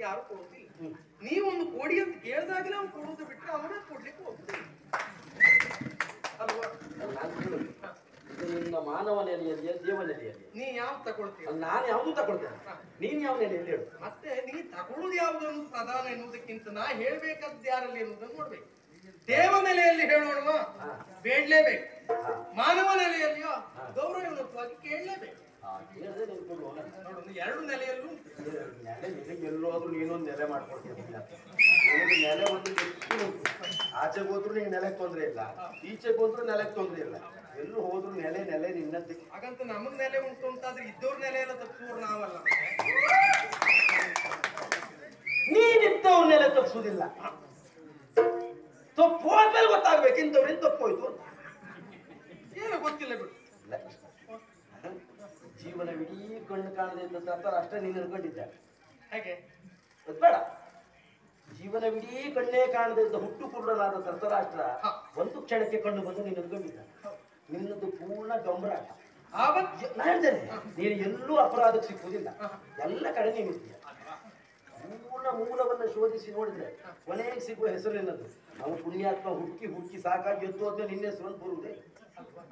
ಯಾರು ಕೊಡುವುದಿಲ್ಲ ನೀವೊಂದು ಕೊಡಿ ಅಂತ ಕೇಳಿದಾಗಲೇ ಅವ್ನು ಕೊಡೋದು ಬಿಟ್ಟರೆ ಅವನೇ ಕೊಡ್ಲಿಕ್ಕೆ ಹೋಗುದಿಲ್ಲ. ಅಲ್ವಾ. ಇದು ನಿನ್ನ ಮಾನವ ನೆಲೆಯಲ್ಲಿ ದೇವ ನೆಲೆಯಲ್ಲಿ. ನೀ ಯಾವ್ದು ತಗೊಳ್ತೀಯ? ನಾನು ಯಾವುದು ತಗೊಳ್ತೇನೆ? ನೀನ್ ಯಾವ ನೆಲೆಯಲ್ಲಿ ಹೇಳು. ಮತ್ತೆ ನೀ ತಗೊಳ್ಳೋದು ಯಾವುದು ಅನ್ನೋದು ಪ್ರಧಾನ ಎನ್ನುವುದಕ್ಕಿಂತ ನಾ ಹೇಳ್ಬೇಕಾದ್ದು ಯಾರಲ್ಲಿ ಎನ್ನುವುದನ್ನು ನೋಡ್ಬೇಕು. ದೇವ ನೆಲೆಯಲ್ಲಿ ಹೇಳೋಣವಾ? ಬೇಡ್ಲೇಬೇಕು. ಮಾನವ ನೆಲೆಯಲ್ಲಿಯೋ ಗೌರವಯುತವಾಗಿ ಕೇಳಲೇಬೇಕು ಎರಡು ನೆಲೆಯಲ್ಲೂ? ನೆಲೆ ನಿನಗೆ ಎಲ್ಲೋದ್ರೂ ನೀನೊಂದು ನೆಲೆ ಮಾಡ್ಕೊಡ್ತೀನಿ ನೆಲೆ ಒಂದು ಆಚೆಗೆ ಹೋದ್ರು ನಿಂಗೆ ನೆಲೆಗೆ ತೊಂದರೆ ಇಲ್ಲ. ಈಚೆಗೆ ಹೋದ್ರು ನೆಲೆಗೆ ತೊಂದರೆ ಇಲ್ಲ. ಎಲ್ಲೂ ಹೋದ್ರು ನೆಲೆ ನೆಲೆ ನಿನ್ನ ಹಾಗಂತ ನಮಗ್ ನೆಲೆ ಉಂಟು ಅಂತಾದ್ರೆ ಇದ್ದವ್ರ ನೆಲೆ ಎಲ್ಲ ತಪ್ಪಿಸೋರು ನಾವಲ್ಲ ನೀನಿದ್ದವ್ರ ನೆಲೆ ತಪ್ಪಿಸೋದಿಲ್ಲ ತಪ್ಪು ಹೋದ್ಮೇಲೆ ಗೊತ್ತಾಗ್ಬೇಕು ಇಂಥವ್ರಿಂದ ತಪ್ಪೋಯ್ತು. ಏನು ಗೊತ್ತಿಲ್ಲ ಬಿಡು. ಜೀವನವಿಡೀ ಕಣ್ಣು ಕಾಣದೆ ಇದ್ದ ಸರ್ದಾರ ಅಷ್ಟೇ ನೀನು ಅನ್ಕೊಂಡಿದ್ದೆ. ಹಾಗೆ? ಬೇಡ. ಜೀವನವಿಡೀ ಕಣ್ಣೇ ಕಾಣದೆ ಇದ್ದ ಹುಟ್ಟು ಕುರುಡನಾದ ಧೃತರಾಷ್ಟ್ರ ಒಂದು ಕ್ಷಣಕ್ಕೆ ಕಣ್ಣು ಬಂದು ನೀನು ಅನ್ಕೊಂಡಿದ್ದ. ನಿನ್ನದು ಪೂರ್ಣ ಗಂಭರಾಟ ನಾನು ಹೇಳ್ತೇನೆ ನೀನು ಎಲ್ಲೂ ಅಪರಾಧಕ್ಕೆ ಸಿಕ್ಕುವುದಿಲ್ಲ. ಎಲ್ಲ ಕಡೆ ನೀನಿದ್ದೀಯ ಪೂರ್ಣ ಮೂಲವನ್ನು ಶೋಧಿಸಿ ನೋಡಿದ್ರೆ ಕೊನೆಗೆ ಸಿಗುವ ಹೆಸರು ಏನದು ನಾವು ಪುಣ್ಯಾತ್ಮ ಹುಡುಕಿ ಹುಡುಕಿ ಸಾಕಾಗಿ ಎದ್ದು ಹೋದ್ರೆ ನಿನ್ನ ಹೆಸರು ಅಂತ ಬರುವುದೇ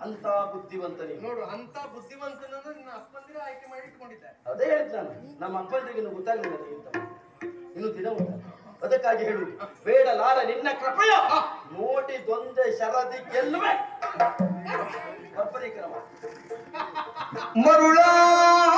ಅಂತ ಬುದ್ಧಿವಂತನಿಗೆ ನೋಡು ಅಂತ ಬುದ್ಧಿವಂತನನ್ನು ನಿನ್ನ ಅಪ್ಪಂದಿರ ಆಯ್ಕೆ ಮಾಡಿ ಇಟ್ಕೊಂಡಿದ್ದೆ. ಅದೇ ಹೇಳ್ತಾನೆ ನಾನು. ನಮ್ಮ ಅಪ್ಪಂದ್ರಿಗೆ ಇನ್ನು ಗೊತ್ತಾಗಲಿಲ್ಲ ಇನ್ನು ದಿನ ಉಂಟ ಅದಕ್ಕಾಗಿ ಹೇಳು ಬೇಡಲಾರ ನಿನ್ನ ಕೃಪೆಯ ನೋಡಿ ದೊಂದೆ ಶರದಿ ಗೆಲ್ಲುವೆ. ಕ್ರಮ ಮರುಳಾದೆ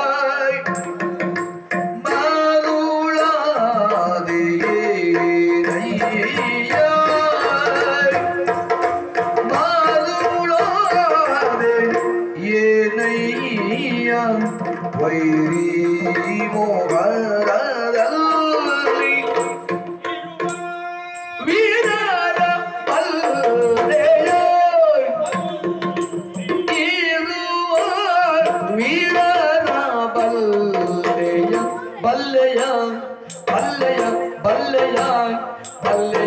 Ale.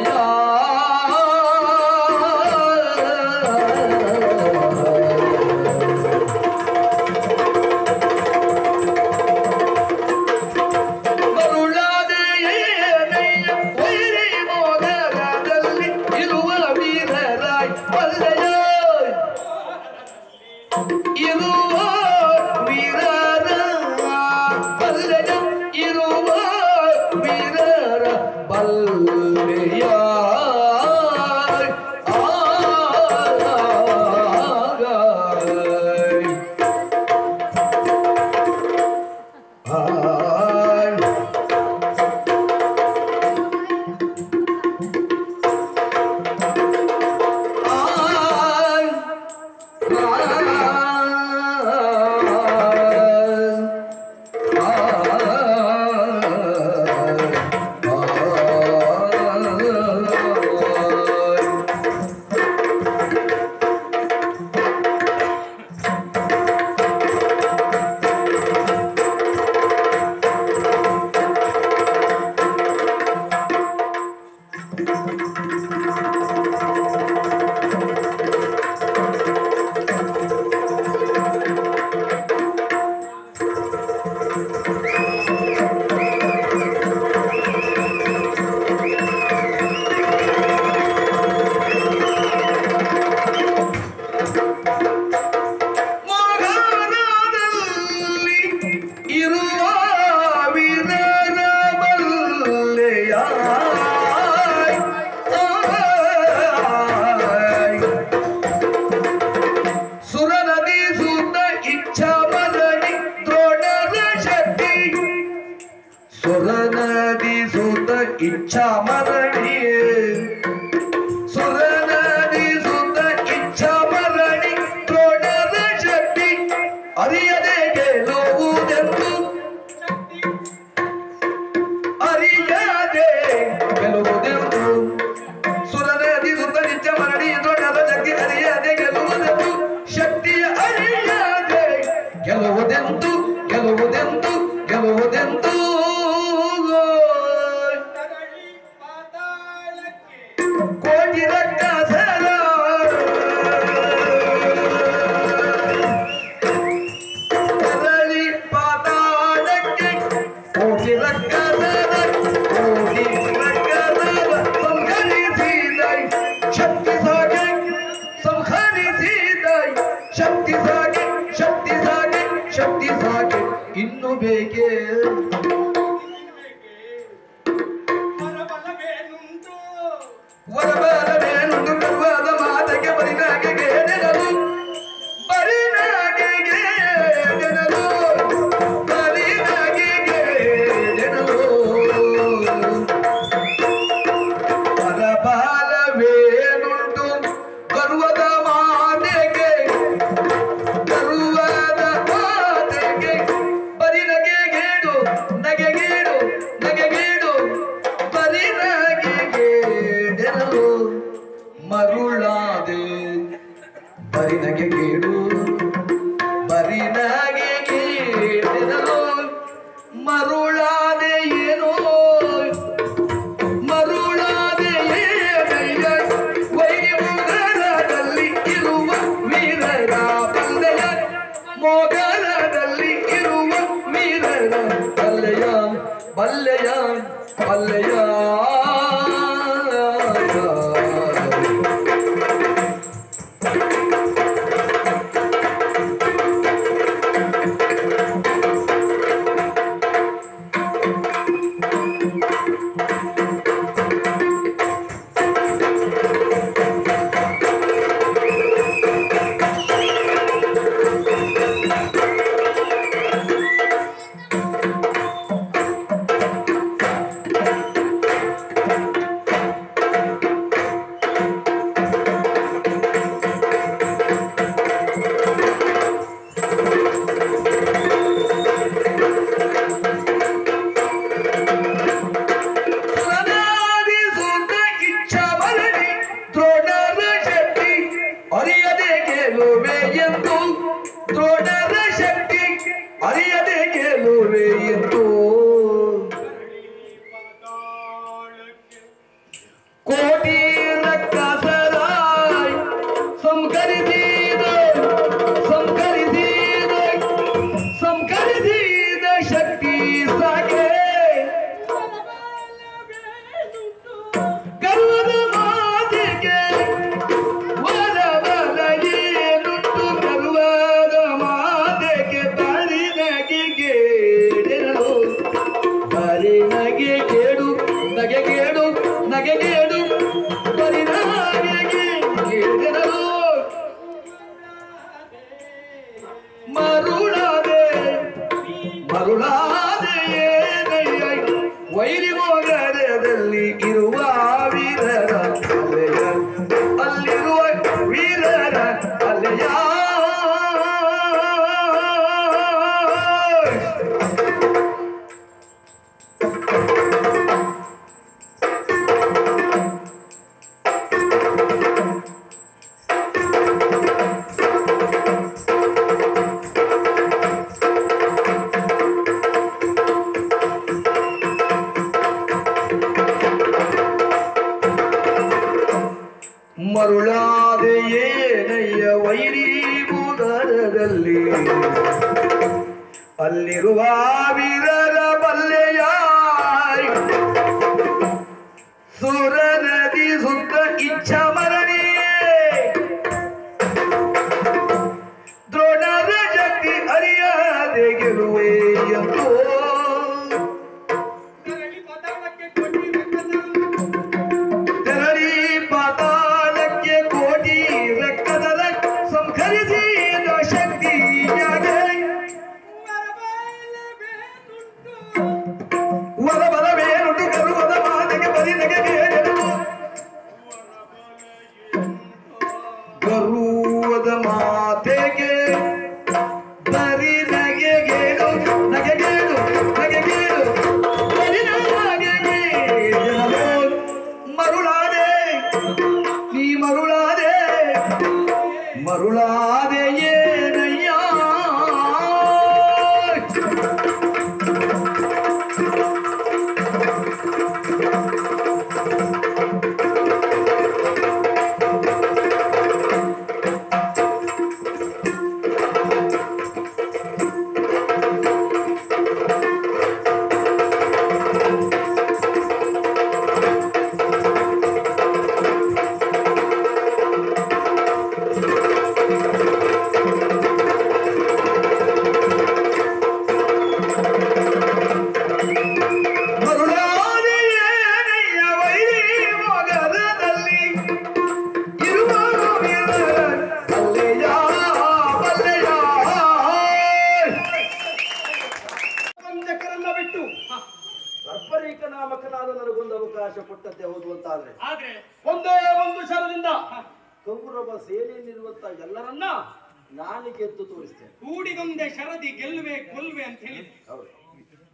ಅಂತ ಹೇಳಿದೆ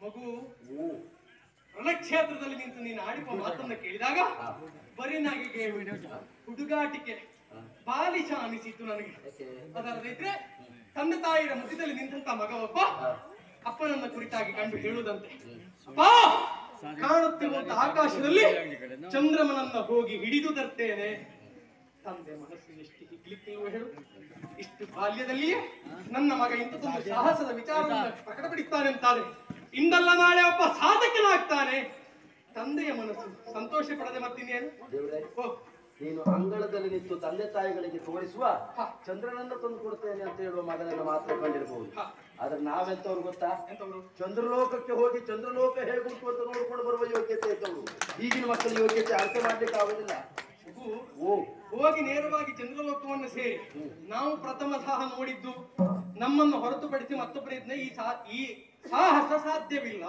ಮಗು, ರಣಕ್ಷೇತ್ರದಲ್ಲಿ ನಿಂತು ನೀನು ಆಡಿಪ ಮಾತನ್ನ ಕೇಳಿದಾಗ ಬರೀನಾಗಿಗೆ ಹುಡುಗಾಟಿಕೆ. ಬಾಲಿಶ ಅನಿಸಿತು ನನಗೆ. ಅದರ ಅದಲ್ಲದಿದ್ರೆ ತಂದೆ ತಾಯಿಯ ಮುಖದಲ್ಲಿ ನಿಂತಂತ ಮಗ ಒಬ್ಬ ಅಪ್ಪನನ್ನ ಕುರಿತಾಗಿ ಕಂಡು ಹೇಳುವುದಂತೆ ಅಪ್ಪ, ಕಾಣುತ್ತಿರುವಂತ ಆಕಾಶದಲ್ಲಿ ಚಂದ್ರಮನನ್ನ ಹೋಗಿ ಹಿಡಿದು ತರ್ತೇನೆ. ತಂದೆ ಮನಸ್ಸು ಎಷ್ಟು ಹಿಗ್ಲಿಕ್ಕಿಲ್ವ ಹೇಳು. ಇಷ್ಟು ಬಾಲ್ಯದಲ್ಲಿಯೇ ನನ್ನ ಮಗ ಇಂಥದೊಂದು ಸಾಹಸದ ವಿಚಾರವನ್ನು ಪ್ರಕಟಪಡಿಸ್ತಾನೆ ಅಂತಾದ್ರೆ ಇಂದಲ್ಲ ನಾಳೆ ಒಬ್ಬ ಸಾಧಕನಾಗ್ತಾನೆ. ತಂದೆಯ ಮನಸ್ಸು. ಸಂತೋಷ ಪಡದೆ ಮತ್ತಿನ್ನೇನು? ನೀನು ಅಂಗಳದಲ್ಲಿ ನಿಂತು ತಂದೆ ತಾಯಿಗಳಿಗೆ ತೋರಿಸುವ. ಚಂದ್ರನನ್ನು ತಂದು ಕೊಡ್ತೇನೆ ಅಂತ ಹೇಳುವ ಮಗನನ್ನು ಮಾತ್ರ ಕಂಡಿರಬಹುದು. ಆದ್ರೆ ನಾವೆಂತವ್ರು ಗೊತ್ತಾ? ಚಂದ್ರಲೋಕಕ್ಕೆ ಹೋಗಿ ಚಂದ್ರಲೋಕ ಹೇಗುಂಟು ಅಂತ ನೋಡ್ಕೊಂಡು ಬರುವ ಯೋಗ್ಯತೆ ಇದ್ದವರು ಈಗಿನ ಮಕ್ಕಳ ಯೋಗ್ಯತೆ ಅರ್ಥ ಮಾಡ್ಲಿಕ್ಕೆ ಆಗುದಿಲ್ಲ. ಓ ಹೋಗಿ ನೇರವಾಗಿ ಚಂದ್ರಲೋಕವನ್ನು ಸೇರಿ. ನಾವು ಪ್ರಥಮ ಸಹ ನೋಡಿದ್ದು ನಮ್ಮನ್ನು ಹೊರತುಪಡಿಸಿ ಮತ್ತೊಬ್ಬರಿದ್ದ ಈ ಸಾ ಈ ಸಾಹಸ ಸಾಧ್ಯವಿಲ್ಲ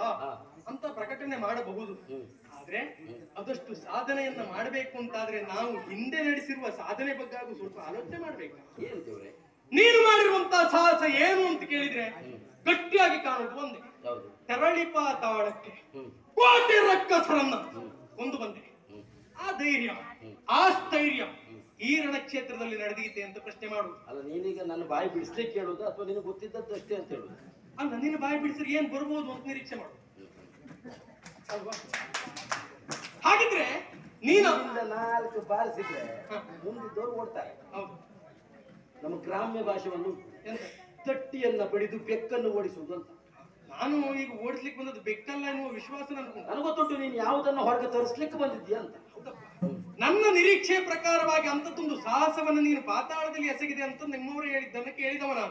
ಅಂತ ಪ್ರಕಟಣೆ ಮಾಡಬಹುದು. ಆದ್ರೆ ಅದಷ್ಟು ಸಾಧನೆಯನ್ನ ಮಾಡಬೇಕು ಅಂತಾದ್ರೆ ನಾವು ಹಿಂದೆ ನಡೆಸಿರುವ ಸಾಧನೆ ಬಗ್ಗೆ ಹಾಗೂ ಸ್ವಲ್ಪ ಆಲೋಚನೆ ಮಾಡ್ಬೇಕು. ನೀನು ಮಾಡಿರುವಂತಹ ಸಾಹಸ ಏನು ಅಂತ ಕೇಳಿದ್ರೆ ಗಟ್ಟಿಯಾಗಿ ಕಾಣುವುದು ಒಂದೇ. ತೆರಳಿಪ ತಾಳಕ್ಕೆ ಕೋಟಿ ರಕ್ಕಸರನ್ನ ಒಂದು ಬಂದೆ. ಆ ಧೈರ್ಯ ಆ ಸ್ಥೈರ್ಯ ಈ ರಣಕ್ಷೇತ್ರದಲ್ಲಿ ನಡೆದಿದೆ ಅಂತ ಪ್ರಶ್ನೆ ಮಾಡುದು ಅಲ್ಲ ನೀನೀಗ ನನ್ನ ಬಾಯಿ ಬಿಡಿಸ್ಲಿಕ್ಕೆ ಹೇಳುದು ಅಥವಾ ನಿನಗೆ ಗೊತ್ತಿದ್ದದ್ದು ಅಷ್ಟೇ ಅಂತ ಹೇಳುದು? ಅಲ್ಲ ನಿನ್ನ ಬಾಯಿ ಬಿಡಿಸಿದ್ರೆ ಏನ್ ಬರ್ಬೋದು ಅಂತ ನಿರೀಕ್ಷೆ ಮಾಡು. ಅಲ್ವಾ? ಹಾಗಿದ್ರೆ ನೀನು ನಾಲ್ಕು ಬಾರಿಸಿದ್ರೆ ಮುಂದಿದ್ದವ್ರು ಓಡ್ತಾರೆ. ನಮ್ಮ ಗ್ರಾಮ್ಯ ಭಾಷೆಯನ್ನು ತಟ್ಟಿಯನ್ನ ಬಡಿದು ಬೆಕ್ಕನ್ನು ಓಡಿಸುವುದು ಅಂತ. ನಾನು ಈಗ ಓಡಿಸ್ಲಿಕ್ಕೆ ಬಂದದ್ದು ಬೆಕ್ಕಲ್ಲ ಎನ್ನುವ ವಿಶ್ವಾಸ ನನಗೆ ನನಗೊತ್ತುಂಟು ನೀನು ಯಾವುದನ್ನ ಹೊರಗೆ ತರಿಸ್ಲಿಕ್ಕೆ ಬಂದಿದ್ದೀಯ ಅಂತ. ನನ್ನ ನಿರೀಕ್ಷೆ ಪ್ರಕಾರವಾಗಿ ಅಂತದೊಂದು ಸಾಹಸವನ್ನು ನೀನು ಪಾತಾಳದಲ್ಲಿ ಎಸಗಿದೆ ಅಂತ ನಿಮ್ಮವರು ಹೇಳಿದ್ದನ್ನ ಕೇಳಿದವನ.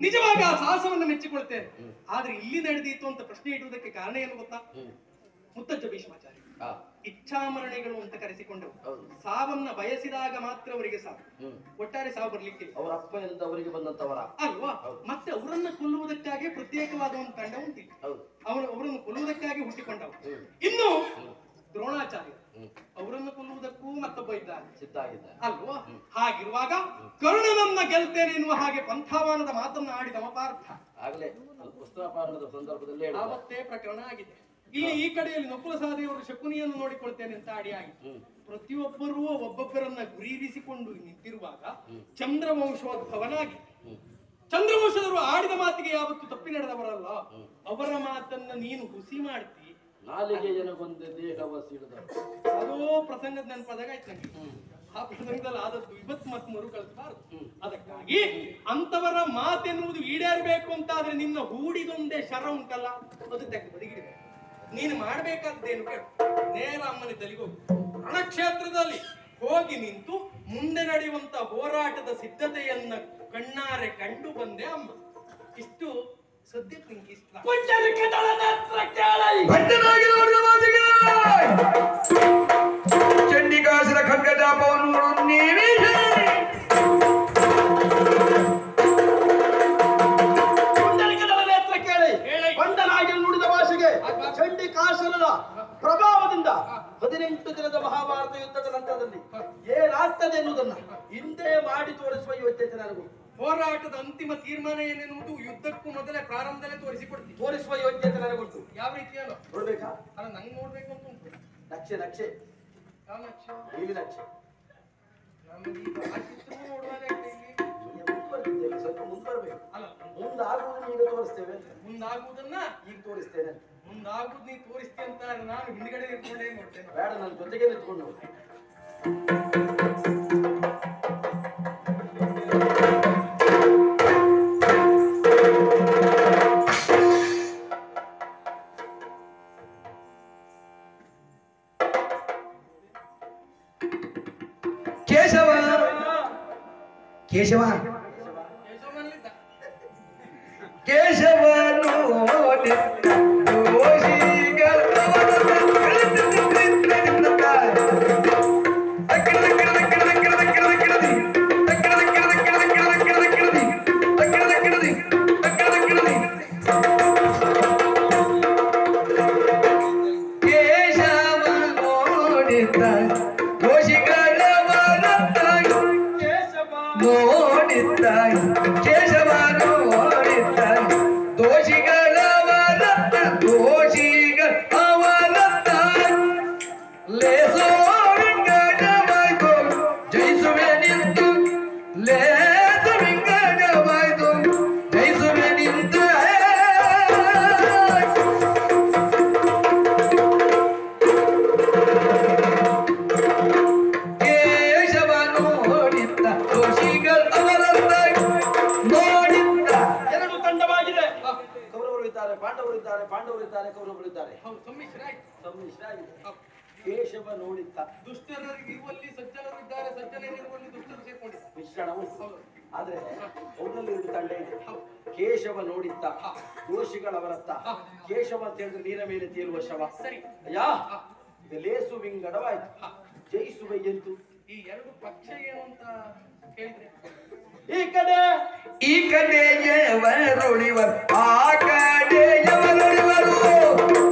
ನಿಜವಾಗಿ ಆ ಸಾಹಸವನ್ನು ಮೆಚ್ಚಿಕೊಳ್ತೇನೆ. ಆದ್ರೆ ಇಲ್ಲಿ ನಡೆದಿತ್ತು ಅಂತ ಪ್ರಶ್ನೆ ಇಡುವುದಕ್ಕೆ ಕಾರಣ ಏನು ಗೊತ್ತಾ? ಮುತ್ತಜ್ಜ ಭೀಷ್ಮಾಚಾರ್ಯ. ಇಚ್ಛಾಮರಣೆಗಳು ಅಂತ ಕರೆಸಿಕೊಂಡವು ಸಾವನ್ನ ಬಯಸಿದಾಗ ಮಾತ್ರ ಅವರಿಗೆ ಸಾವು ಒಟ್ಟಾರೆ ಸಾವು ಬರ್ಲಿಕ್ಕೆ ಅವರ ಅಪ್ಪ ಎಂದ ಅವರಿಗೆ ಬಂದಂತವರ. ಅಲ್ವಾ? ಮತ್ತೆ ಅವರನ್ನ ಕೊಲ್ಲುವುದಕ್ಕಾಗಿ ಪ್ರತ್ಯೇಕವಾದ ಒಂದು ತಂಡ ಉಂಟಿಲ್ಲ ಅವನು ಅವರು ಅವರನ್ನು ಕೊಲ್ಲುವುದಕ್ಕಾಗಿ ಹುಟ್ಟಿಕೊಂಡವು ಇನ್ನು ದ್ರೋಣಾಚಾರ್ಯ ಅವರನ್ನು ಕೊಲ್ಲುವುದಕ್ಕೂ ಮತ್ತೊಬ್ಬ ಇದ್ದಾನೆ ಸಿದ್ಧ ಅಲ್ವಾ? ಹಾಗಿರುವಾಗ ಕರುಣನನ್ನ ಗೆಲ್ತೇನೆ ಎನ್ನುವ ಹಾಗೆ ಪಂಥಾವಾನದ ಮಾತನ್ನ ಆಡಿದ ಪಾರ್ಥ ಆಗ್ಲೇ ಪುಸ್ತಕ ಸಂದರ್ಭದಲ್ಲಿ ಆವತ್ತೇ ಪ್ರಕರಣ ಆಗಿದೆ. ಇಲ್ಲಿ ಈ ಕಡೆಯಲ್ಲಿ ನಕುಲ ಸಹದೇವರು ಶಕುನಿಯನ್ನು ನೋಡಿಕೊಳ್ತೇನೆ ಅಂತ ಆಗಿದೆ ಪ್ರತಿಯೊಬ್ಬರೂ ಒಬ್ಬೊಬ್ಬರನ್ನ ಗುರಿಯಿರಿಸಿಕೊಂಡು ನಿಂತಿರುವಾಗ. ಚಂದ್ರವಂಶೋದ್ಭವನಾಗಿ ಚಂದ್ರವಂಶದವರು ಆಡಿದ ಮಾತಿಗೆ ಯಾವತ್ತು ತಪ್ಪಿ ನಡೆದವರಲ್ಲ. ಅವರ ಮಾತನ್ನ ನೀನು ಹುಸಿ ಮಾಡ್ತಿ. ನಾಲಿಗೆ ಜನಗೊಂದೆ ಅದೋ ಪ್ರಸಂಗದ ನೆನಪಾದಾಗ ಆಯ್ತು ನಂಗೆ ಆ ಪ್ರಸಂಗದಲ್ಲಿ ಆದದ್ದು ಇವತ್ತು ಮತ್ತು ಮರು ಕಳಿಸಬಾರದು. ಅದಕ್ಕಾಗಿ ಅಂತವರ ಮಾತೆನ್ನುವುದು ಈಡೇರಬೇಕು ಅಂತಾದ್ರೆ ನಿನ್ನ ಹೂಡಿದೊಂದೇ ಶರ ಉಂಟಲ್ಲ. ಅದು ತೆಗೆದು ಬದಿಗಿಡಿದೆ ನೀನು ಮಾಡಬೇಕಾದ್ದೇನು ಕೇಳು. ನೇರ ಅಮ್ಮನ ತಲೆಗೆ ಹೋಗು. ರಣಕ್ಷೇತ್ರದಲ್ಲಿ ಹೋಗಿ ನಿಂತು ಮುಂದೆ ನಡೆಯುವಂತ ಹೋರಾಟದ ಸಿದ್ಧತೆಯನ್ನ ಕಣ್ಣಾರೆ ಕಂಡು ಬಂದೆ ಅಮ್ಮ. ಇಷ್ಟು ಸದ್ಯ ಚಂಡಿಕಾಸುರ ನೀವೇ ಹದಿನೆಂಟು ದಿನದ ಮಹಾಭಾರತ ಯುದ್ಧದ ನಂತರದಲ್ಲಿ ಏನಾಗ್ತದೆ ಎನ್ನುವುದನ್ನ ಹಿಂದೆ ಮಾಡಿ ತೋರಿಸುವ ಯೋಗ್ಯತೆ ನನಗೂ ಹೋರಾಟದ ಅಂತಿಮ ತೀರ್ಮಾನ ಏನೆನ್ನುವುದು ಯುದ್ಧಕ್ಕೂ ಮೊದಲೇ ಪ್ರಾರಂಭದಲ್ಲೇ ತೋರಿಸಿಕೊಡ್ತೀನಿ. ತೋರಿಸುವ ಯೋಗ್ಯತೆ ನನಗುಂಟು ಯಾವ ರೀತಿಯಲ್ಲ ನೋಡ್ಬೇಕಾ? ಅಲ್ಲ ನಂಗೆ ನೋಡ್ಬೇಕು ಅಂತ ಉಂಟು. ನಕ್ಷೆ ನಕ್ಷೆ. ಯಾವ ನಕ್ಷೆ? ನೀಲಿ ಸ್ವಲ್ಪ ಮುಂದುವರಬೇಕು ಅಲ್ಲ ಮುಂದಾಗುವುದನ್ನು ಈಗ ತೋರಿಸ್ತೇವೆ. ಮುಂದಾಗುವುದನ್ನ ಈಗ ತೋರಿಸ್ತೇನೆ ಅಂತ. ಮುಂದಾಗುವುದು ನೀ ತೋರಿಸ್ತಿ ಅಂತ ನಾನು ಹಿಂದ್ಗಡೆ ನಿಂತ್ಕೊಂಡೇ ನೋಡ್ತೇನೆ ಬೇಡ ನನ್ನ ಜೊತೆಗೆ ನಿಂತ್ಕೊಂಡು. ಕೇಶವ ಕೇಶವ ಹೌದು ಸಮ್ಮಿಶ್ರ ಆಯ್ತು. ಸಮ್ಮಿಶ್ರ ಆಗಿದೆ. ಕೇಶವ ನೋಡಿತ್ತ ದುಷ್ಟರಿಗೆ ಇರುವಲ್ಲಿ ಸಜ್ಜನರು ಇದ್ದಾರೆ ಸಜ್ಜನರಿರುವಲ್ಲಿ ದುಷ್ಟರು ಸೇರ್ಕೊಂಡಿದ್ದಾರೆ. ಮಿಶ್ರಣ ಉಂಟು. ಹೌದು. ಆದ್ರೆ ಅವರಲ್ಲಿ ಒಂದು ತಂಡ ಇದೆ. ಕೇಶವ ನೋಡಿತ್ತ ಹಾ. ದೋಷಿಗಳವರತ್ತ. ಕೇಶವ ಅಂತ ಹೇಳಿದ್ರೆ ನೀರ ಮೇಲೆ ತೇಲುವ ಶವ. ಸರಿ. ಅಯ್ಯ ಹಾ. ಲೇಸು ವಿಂಗಡವಾಯ್ತು. ಜಯಿಸುವ ಎಂತು ಈ ಎರಡು ಪಕ್ಷ ಏನು ಅಂತ ಹೇಳಿದ್ರೆ? ಈ ಕಡೆ. ಈ ಕಡೆಯವರುಳಿವರು ಆ ಕಡೆಯವರುಳಿವರು ಈ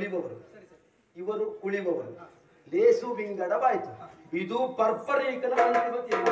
ಇವರು ಅಳಿಬವರು ಇವರು ಉಳಿಬವರು ಲೇಸು ವಿಂಗಡವಾಯ್ತು ಇದು ಪರ್ಪರೀಕನ ಅಂತಿಮ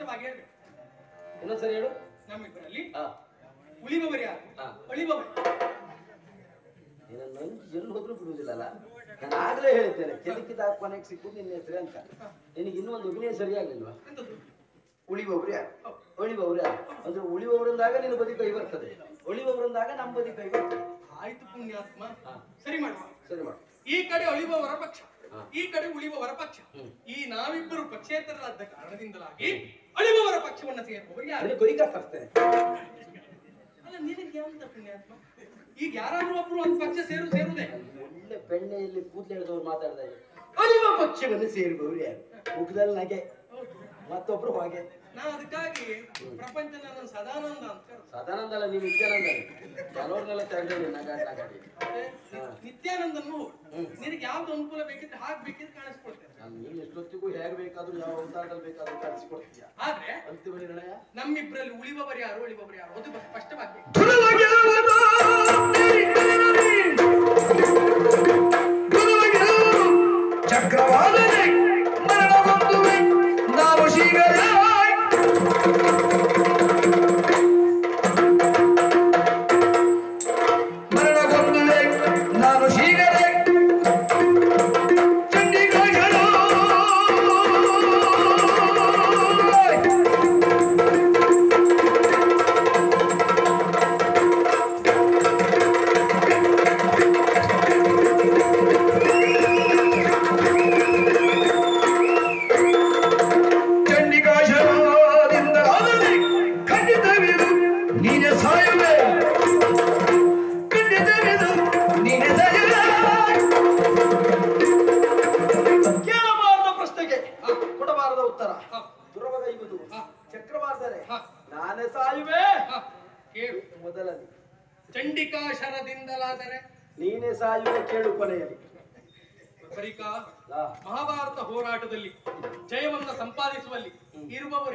ಸ್ಪಷ್ಟವಾಗಿ ಹೇಳ್ಬೇಕು. ಇನ್ನೊಂದ್ಸರಿ ಹೇಳು. ನಮ್ಮಿಬ್ಬರಲ್ಲಿ ಹಾ. ಉಳಿಬವರು ಯಾರು? ಹಾ. ಅಳಿಬವರು ನಿನ್ನ ನಂಜು ಎಲ್ಲಿ ಹೋದ್ರೂ ಬಿಡುವುದಿಲ್ಲಲ್ಲ? ನಾನು ಆಗ್ಲೇ ಹೇಳ್ತೇನೆ ಕೆದಕಿದ ಕೊನೆಗೆ ಸಿಕ್ಕುದು ನಿನ್ನ ಹೆಸರೇ ಅಂತ. ನಿನಗೆ ಇನ್ನೂ ಒಂದು ಅಭಿನಯ ಸರಿಯಾಗಲಿಲ್ವಾ? ಉಳಿಬವ್ರು ಯಾರು? ಉಳಿಬವ್ರು ಯಾರು? ಅಂದ್ರೆ ಉಳಿಬವರಿಂದಾಗ ನಿನ್ನ ಬದಿ ಕೈ ಬರ್ತದೆ. ಉಳಿಬವರಿಂದಾಗ ನಮ್ಮ ಬದಿ ಕೈ ಬರ್ತದೆ. ಆಯ್ತು ಪುಣ್ಯಾತ್ಮ. ಸರಿ ಮಾಡುವ. ಸರಿ ಮಾಡು. ಈ ಕಡೆ ಅಳಿಬವರ ಪಕ್ಷ. ಈ ಕಡೆ ಉಳಿಬವರ ಪಕ್ಷ. ಈ ನಾವಿಬ್ಬರು ಪಕ್ಷೇತರರಾದ ಕಾರಣದಿಂದಲಾಗಿ ಅಳಿಬವರ ಪಕ್ಷವನ್ನ ಕೊಯ್ಕ ತರ್ತೇನೆ ಅಲ್ಲ ನಿನಗೆ ಯಾವ ಪುಣ್ಯಾತ್ಮ? ಈಗ ಯಾರಾದ್ರೂ ಒಬ್ರು ಒಂದು ಪಕ್ಷ ಸೇರು ಸೇರುದೇ? ಒಳ್ಳೆ ಬೆಣ್ಣೆಯಲ್ಲಿ ಕೂದಲು ಎಳೆದವ್ರು ಮಾತಾಡ್ತಾ ಇದ್ದಾರೆ. ಅಳಿವ ಪಕ್ಷವನ್ನು ಸೇರುವವರು ಯಾರು? ಮುಖದಲ್ಲಿ ನಗೆ. ಮತ್ತೊಬ್ರು ಹಾಗೆ. ನಾನು ಅದಕ್ಕಾಗಿ ಪ್ರಪಂಚನ ನನ್ನ ಸದಾನಂದ ಅಂತ. ಸದಾನಂದ ಅಲ್ಲ ನೀವು ನಿತ್ಯಾನಂದ ಕೆಲವ್ರನ್ನೆಲ್ಲ ನಗಾಡಿ. ನಗಾಡಿ. ನಿತ್ಯಾನಂದನು. ನಿನಗೆ ಯಾವ್ದು ಅನುಕೂಲ ಬೇಕಿದ್ರೆ ಹಾಕ್ಬೇಕಿದ್ರೆ ಕಾಣಿಸ್ಕೊಳ್ತೇನೆ. ನೀನು ಹೇಗೆ ಬೇಕಾದ್ರೂ ಯಾವ ಅವತಾರದಲ್ಲಿ ಬೇಕಾದ್ರೂ ಕಳಿಸ್ಕೊಡ್ತೀಯ ಆದ್ರೆ ಅಂತಿಮ ನಿರ್ಣಯ ನಮ್ಮಿಬ್ಬರಲ್ಲಿ ಉಳಿಬವರು ಯಾರು ಉಳಿಬವರು ಯಾರು? ಅದು ಸ್ಪಷ್ಟವಾಗಿ ಧ್ರುವ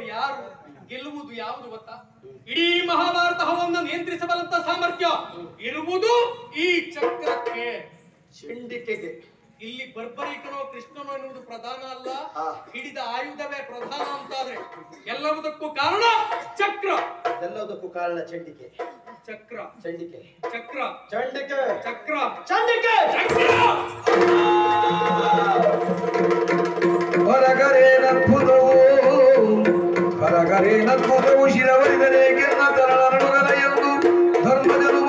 ಇರುವವರು ಯಾರು? ಗೆಲ್ಲುವುದು ಯಾವುದು ಗೊತ್ತಾ? ಇಡೀ ಮಹಾಭಾರತ ಹವನ್ನ ನಿಯಂತ್ರಿಸಬಲ್ಲಂತ ಸಾಮರ್ಥ್ಯ ಇರುವುದು ಈ ಚಕ್ರಕ್ಕೆ. ಚಂಡಿಕೆಗೆ. ಇಲ್ಲಿ ಬರ್ಬರಿಕನೋ ಕೃಷ್ಣನೋ ಎನ್ನುವುದು ಪ್ರಧಾನ ಅಲ್ಲ. ಹಿಡಿದ ಆಯುಧವೇ ಪ್ರಧಾನ ಅಂತಾದ್ರೆ ಎಲ್ಲವುದಕ್ಕೂ ಕಾರಣ ಚಕ್ರ. ಎಲ್ಲದಕ್ಕೂ ಕಾರಣ ಚಂಡಿಕೆ. ಚಕ್ರ. ಚಂಡಿಕೆ. ಚಕ್ರ. ಚಂಡಿಕೆ. ಚಕ್ರ. ಚಂಡಿಕೆ. ಚಕ್ರ. ಹೊರಗರೇನದ್ಭುತವು ಹೊರಗರೇನದ್ಭುತವು ಶಿರವರಿದರೆ ಗೆನ್ನ ತರಳರಡುಗಲ ಎಂದು ಧರ್ಮಜನು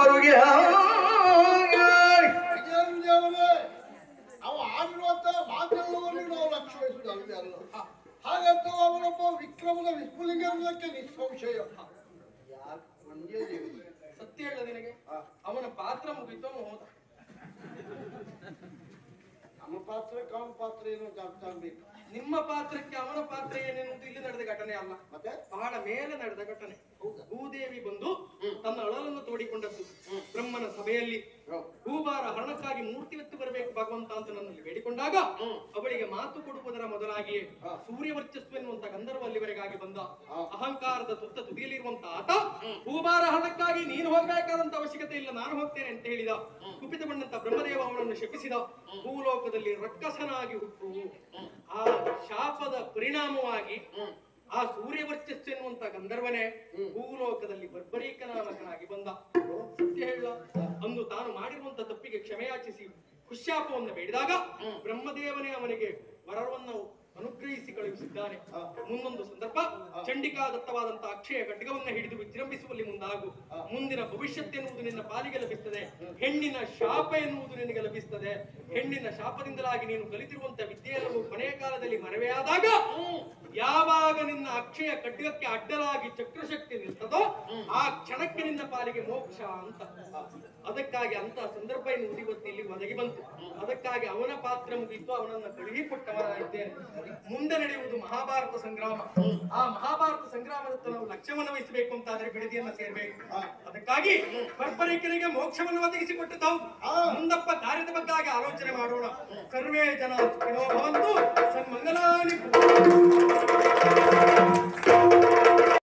ಅಲ್ಲ. ಹಾಗಂತ ಅವನೊಬ್ಬ ವಿಕ್ರಮದ ವಿಸ್ಫುಲಿಂಗ ಅನ್ನೋದಕ್ಕೆ ನಿಸ್ಸಂಶಯ. ಯಾಕೆ ಸತ್ಯ ಹೇಳ ನಿನಗೆ. ಅವನ ಪಾತ್ರ ಮುಗಿತು ಅವನು ಹೋದ ನಮ್ಮ ಪಾತ್ರ ಕಾಮ ಪಾತ್ರ ಏನೋ ಆಗ್ಬೇಕು ನಿಮ್ಮ ಪಾತ್ರಕ್ಕೆ ಅವನ ಪಾತ್ರ ಏನೆನ್ನುವುದು ಇಲ್ಲಿ ನಡೆದ ಘಟನೆ ಅಲ್ಲ. ಮತ್ತೆ? ಬಹಳ ಮೇಲೆ ನಡೆದ ಘಟನೆ. ಭೂದೇವಿ ಬಂದು ತನ್ನ ಅಳಲನ್ನು ತೋಡಿಕೊಂಡದ್ದು. ಬ್ರಹ್ಮನ ಸಭೆಯಲ್ಲಿ ಹರಣಕ್ಕಾಗಿ ಮೂರ್ತಿ ಎತ್ತು ಬರಬೇಕು ಭಗವಂತ ಅಂತ ನನ್ನಲ್ಲಿ ಬೇಡಿಕೊಂಡಾಗ ಅವಳಿಗೆ ಮಾತು ಕೊಡುವುದರ ಮೊದಲಾಗಿ ಸೂರ್ಯ ವರ್ಚಸ್ಸು ಎನ್ನುವಂತ ಗಂಧರ್ವ ಅಲ್ಲಿವರೆಗಾಗಿ ಬಂದ ಅಹಂಕಾರದ ತುತ್ತ ತುದಿಯಲ್ಲಿರುವಂತ ಆತ ಹೂಬಾರ ಹರಣಕ್ಕಾಗಿ ನೀನು ಹೋಗಬೇಕಾದಂತ ಅವಶ್ಯಕತೆ ಇಲ್ಲ ನಾನು ಹೋಗ್ತೇನೆ ಅಂತ ಹೇಳಿದ. ಕುಪಿತಗೊಂಡಂತ ಬ್ರಹ್ಮದೇವ ಅವನನ್ನು ಶಪಿಸಿದ. ಭೂಲೋಕದಲ್ಲಿ ರಕ್ಕಸನಾಗಿ ಹುಟ್ಟು ಆ ಶಾಪದ ಪರಿಣಾಮವಾಗಿ ಆ ಸೂರ್ಯ ವರ್ಚಸ್ಸು ಎನ್ನುವಂತ ಗಂಧರ್ವನೇ ಭೂಲೋಕದಲ್ಲಿ ಬರ್ಬರೀಕ ನಾಮಕನಾಗಿ ಬಂದ. ಸತ್ಯ ಹೇಳ. ಅಂದು ತಾನು ಮಾಡಿರುವಂತ ತಪ್ಪಿಗೆ ಕ್ಷಮೆಯಾಚಿಸಿ ಕುಶ್ಯಾಪವನ್ನು ಬೇಡಿದಾಗ ಬ್ರಹ್ಮದೇವನೇ ಅವನಿಗೆ ವರವನ್ನು ಅನುಗ್ರಹಿಸಿ ಕಳುಹಿಸಿದ್ದಾನೆ. ಮುಂದೊಂದು ಸಂದರ್ಭ ಚಂಡಿಕಾ ದತ್ತವಾದಂತಹ ಅಕ್ಷಯ ಘಟಕವನ್ನು ಹಿಡಿದು ವಿಜೃಂಭಿಸುವಲ್ಲಿ ಮುಂದಾಗು. ಮುಂದಿನ ಭವಿಷ್ಯತ್ತೆನ್ನುವುದು ನಿನ್ನ ಪಾಲಿಗೆ ಲಭಿಸ್ತದೆ. ಹೆಣ್ಣಿನ ಶಾಪ ಎನ್ನುವುದು ನಿನಗೆ ಲಭಿಸ್ತದೆ. ಹೆಣ್ಣಿನ ಶಾಪದಿಂದಲಾಗಿ ನೀನು ಕಲಿತಿರುವಂತಹ ವಿದ್ಯೆಯನ್ನು ಕೊನೆಯ ಕಾಲದಲ್ಲಿ ಮರವೆಯಾದಾಗ ಯಾವಾಗ ನಿನ್ನ ಅಕ್ಷಯ ಖಡ್ಗಕ್ಕೆ ಅಡ್ಡಲಾಗಿ ಚಕ್ರಶಕ್ತಿ ನಿಲ್ತದೋ ಆ ಕ್ಷಣಕ್ಕೆ ನಿನ್ನ ಪಾಲಿಗೆ ಮೋಕ್ಷ ಅಂತ. ಅದಕ್ಕಾಗಿ ಅಂತ ಸಂದರ್ಭ ಎನ್ನುವುದು ಇವತ್ತು ಇಲ್ಲಿ ಒದಗಿ ಬಂತು. ಅದಕ್ಕಾಗಿ ಅವನ ಪಾತ್ರ ಮುಗಿತು, ಅವನನ್ನ ಕಳುಹಿ ಕೊಟ್ಟವನಾಗಿದ್ದೇನೆ ಮುಂದೆ ನಡೆಯುವುದು ಮಹಾಭಾರತ ಸಂಗ್ರಾಮ. ಆ ಮಹಾಭಾರತ ಸಂಗ್ರಾಮದತ್ತ ನಾವು ಲಕ್ಷ್ಯವನ್ನು ವಹಿಸಬೇಕು ಅಂತಾದ್ರೆ ಬಿಡದಿಯನ್ನ ಸೇರ್ಬೇಕು. ಅದಕ್ಕಾಗಿ ಬರ್ಬರಿಕನಿಗೆ ಮೋಕ್ಷವನ್ನು ಒದಗಿಸಿಕೊಟ್ಟು ತಾವು. ಮುಂದಪ್ಪ ದಾರಿದ ಬಗ್ಗೆ ಆಲೋಚನೆ ಮಾಡೋಣ. ಸರ್ವೇ ಜನ ಭವಂತು ಸನ್ಮಂಗಲಾನಿ.